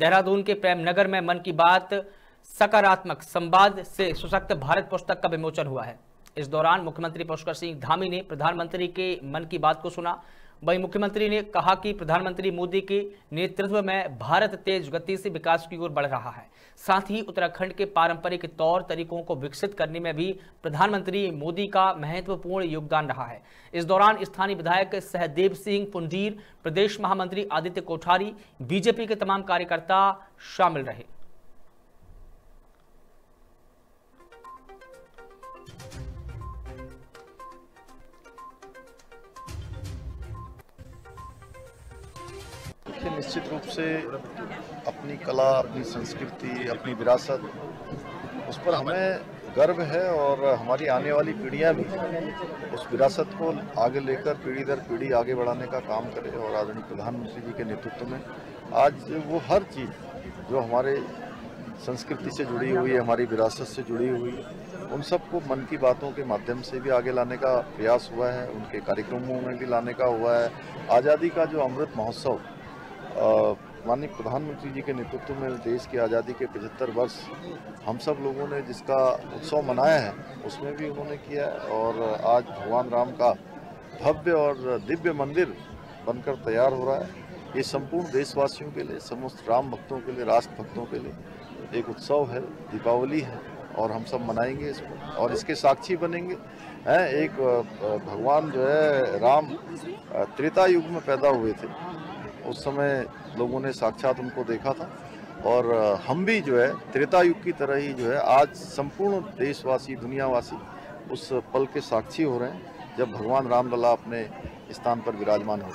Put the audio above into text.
देहरादून के प्रेम नगर में मन की बात सकारात्मक संवाद से सशक्त भारत पुस्तक का विमोचन हुआ है। इस दौरान मुख्यमंत्री पुष्कर सिंह धामी ने प्रधानमंत्री के मन की बात को सुना। वहीं मुख्यमंत्री ने कहा कि प्रधानमंत्री मोदी के नेतृत्व में भारत तेज गति से विकास की ओर बढ़ रहा है। साथ ही उत्तराखंड के पारंपरिक तौर तरीकों को विकसित करने में भी प्रधानमंत्री मोदी का महत्वपूर्ण योगदान रहा है। इस दौरान स्थानीय विधायक सहदेव सिंह पुंडीर, प्रदेश महामंत्री आदित्य कोठारी, बीजेपी के तमाम कार्यकर्ता शामिल रहे। देखिए निश्चित रूप से अपनी कला, अपनी संस्कृति, अपनी विरासत, उस पर हमें गर्व है और हमारी आने वाली पीढ़ियाँ भी उस विरासत को आगे लेकर, पीढ़ी दर पीढ़ी आगे बढ़ाने का काम करें और आदरणीय प्रधानमंत्री जी के नेतृत्व में आज वो हर चीज़ जो हमारे संस्कृति से जुड़ी हुई है, हमारी विरासत से जुड़ी हुई है उन सबको मन की बातों के माध्यम से भी आगे लाने का प्रयास हुआ है, उनके कार्यक्रमों में भी लाने का हुआ है। आज़ादी का जो अमृत महोत्सव माननीय प्रधानमंत्री जी के नेतृत्व में देश की आज़ादी के 75 वर्ष हम सब लोगों ने जिसका उत्सव मनाया है, उसमें भी उन्होंने किया और आज भगवान राम का भव्य और दिव्य मंदिर बनकर तैयार हो रहा है। ये संपूर्ण देशवासियों के लिए, समस्त राम भक्तों के लिए, राष्ट्र भक्तों के लिए एक उत्सव है, दीपावली है और हम सब मनाएँगे इसको और इसके साक्षी बनेंगे, हैं, एक भगवान जो है, राम त्रेता युग में पैदा हुए थे। उस समय लोगों ने साक्षात उनको देखा था। और हम भी जो है त्रेता युग की तरह ही जो है, आज संपूर्ण देशवासी, दुनियावासी उस पल के साक्षी हो रहे हैं, जब भगवान रामलला अपने स्थान पर विराजमान हो।